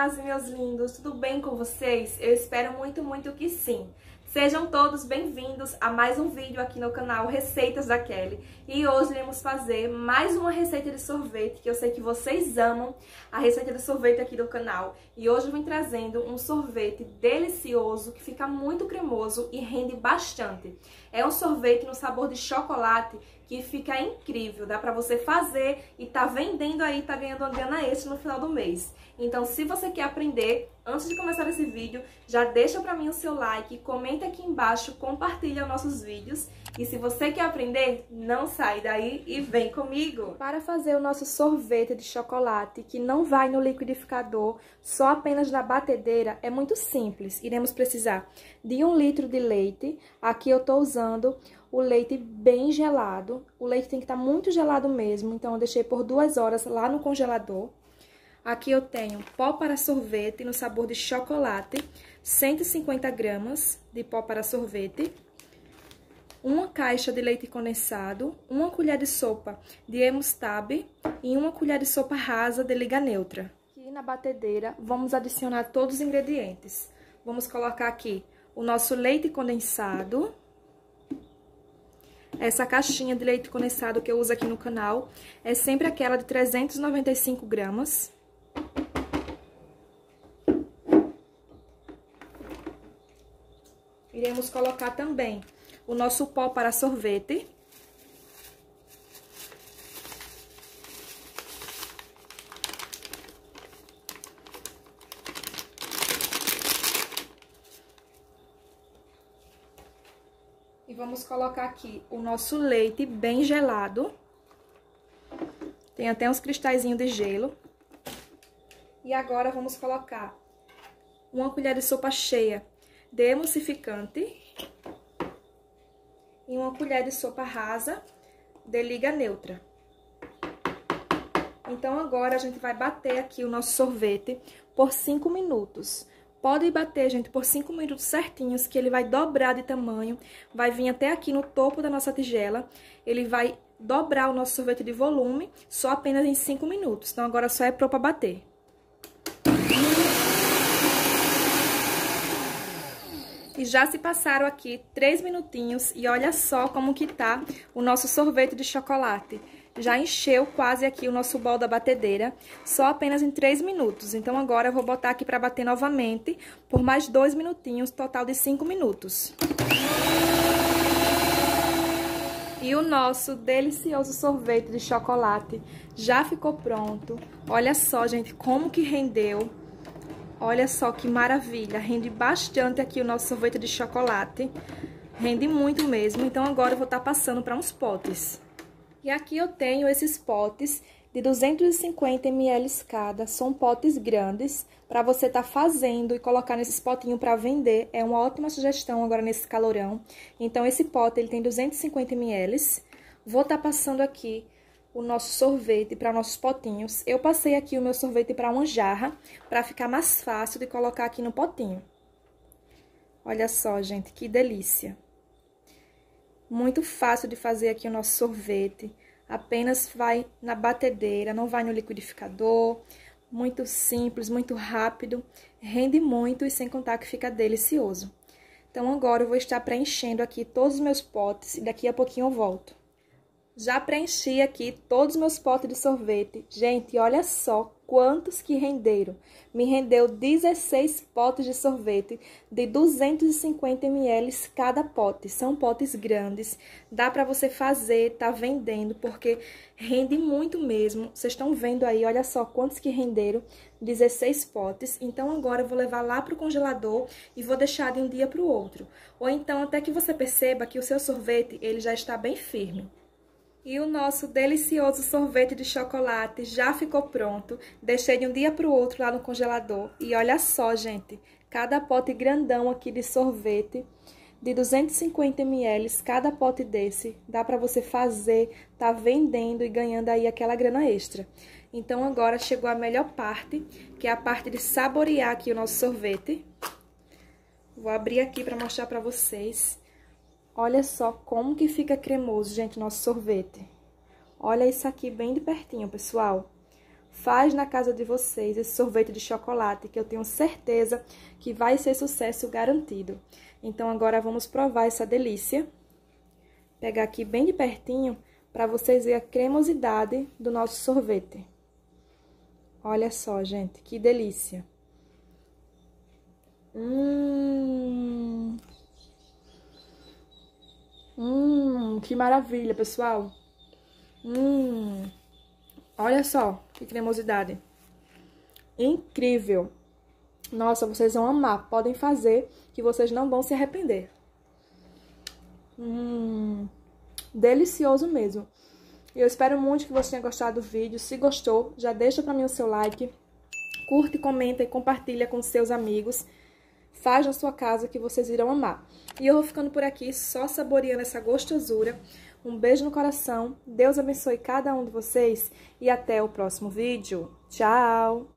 e meus lindos, tudo bem com vocês? Eu espero muito, muito que sim. Sejam todos bem-vindos a mais um vídeo aqui no canal Receitas da Kelly. E hoje iremos fazer mais uma receita de sorvete, que eu sei que vocês amam a receita de sorvete aqui do canal. E hoje eu vim trazendo um sorvete delicioso, que fica muito cremoso e rende bastante. É um sorvete no sabor de chocolate que fica incrível, dá pra você fazer e tá vendendo aí, tá ganhando uma grana extra no final do mês. Então, se você quer aprender, antes de começar esse vídeo, já deixa pra mim o seu like, comenta aqui embaixo, compartilha nossos vídeos. E se você quer aprender, não sai daí e vem comigo! Para fazer o nosso sorvete de chocolate, que não vai no liquidificador, só apenas na batedeira, é muito simples. Iremos precisar de um litro de leite, aqui eu tô usando o leite bem gelado. O leite tem que estar tá muito gelado mesmo, então eu deixei por duas horas lá no congelador. Aqui eu tenho pó para sorvete no sabor de chocolate, 150 gramas de pó para sorvete, uma caixa de leite condensado, uma colher de sopa de Emustab e uma colher de sopa rasa de liga neutra. Aqui na batedeira, vamos adicionar todos os ingredientes. Vamos colocar aqui o nosso leite condensado, essa caixinha de leite condensado que eu uso aqui no canal é sempre aquela de 395 gramas. Iremos colocar também o nosso pó para sorvete. E vamos colocar aqui o nosso leite bem gelado. Tem até uns cristalzinhos de gelo. E agora vamos colocar uma colher de sopa cheia de emulsificante e uma colher de sopa rasa de liga neutra. Então, agora a gente vai bater aqui o nosso sorvete por 5 minutos. Pode bater, gente, por 5 minutos certinhos, que ele vai dobrar de tamanho, vai vir até aqui no topo da nossa tigela, ele vai dobrar o nosso sorvete de volume só apenas em 5 minutos. Então, agora só é pronto para bater. E já se passaram aqui 3 minutinhos e olha só como que tá o nosso sorvete de chocolate já encheu quase aqui o nosso bol da batedeira, só apenas em 3 minutos. Então, agora eu vou botar aqui para bater novamente por mais 2 minutinhos, total de 5 minutos. E o nosso delicioso sorvete de chocolate já ficou pronto. Olha só, gente, como que rendeu. Olha só que maravilha, rende bastante aqui o nosso sorvete de chocolate. Rende muito mesmo, então agora eu vou estar tá passando para uns potes. E aqui eu tenho esses potes de 250 ml cada, são potes grandes, para você estar tá fazendo e colocar nesses potinhos para vender, é uma ótima sugestão agora nesse calorão. Então, esse pote, ele tem 250 ml, vou estar tá passando aqui o nosso sorvete para nossos potinhos. Eu passei aqui o meu sorvete para uma jarra, para ficar mais fácil de colocar aqui no potinho. Olha só, gente, que delícia! Muito fácil de fazer aqui o nosso sorvete. Apenas vai na batedeira, não vai no liquidificador. Muito simples, muito rápido. Rende muito e sem contar que fica delicioso. Então, agora eu vou estar preenchendo aqui todos os meus potes e daqui a pouquinho eu volto. Já preenchi aqui todos os meus potes de sorvete. Gente, olha só quantos que renderam. Me rendeu 16 potes de sorvete de 250 ml cada pote. São potes grandes. Dá para você fazer, tá vendendo, porque rende muito mesmo. Vocês estão vendo aí, olha só quantos que renderam. 16 potes. Então, agora eu vou levar lá pro congelador e vou deixar de um dia pro outro. Ou então, até que você perceba que o seu sorvete, ele já está bem firme. E o nosso delicioso sorvete de chocolate já ficou pronto. Deixei de um dia para o outro lá no congelador. E olha só, gente, cada pote grandão aqui de sorvete de 250 ml, cada pote desse, dá para você fazer, tá vendendo e ganhando aí aquela grana extra. Então agora chegou a melhor parte, que é a parte de saborear aqui o nosso sorvete. Vou abrir aqui para mostrar para vocês. Olha só como que fica cremoso, gente, nosso sorvete. Olha isso aqui bem de pertinho, pessoal. Faz na casa de vocês esse sorvete de chocolate, que eu tenho certeza que vai ser sucesso garantido. Então, agora vamos provar essa delícia. Pegar aqui bem de pertinho para vocês verem a cremosidade do nosso sorvete. Olha só, gente, que delícia. Hum... Hum, que maravilha, pessoal. Hum... Olha só que cremosidade. Incrível. Nossa, vocês vão amar. Podem fazer que vocês não vão se arrepender. Hum, delicioso mesmo. Eu espero muito que você tenha gostado do vídeo. Se gostou, já deixa pra mim o seu like. Curte, comenta e compartilha com seus amigos. Faz na sua casa que vocês irão amar. E eu vou ficando por aqui só saboreando essa gostosura. Um beijo no coração, Deus abençoe cada um de vocês e até o próximo vídeo. Tchau!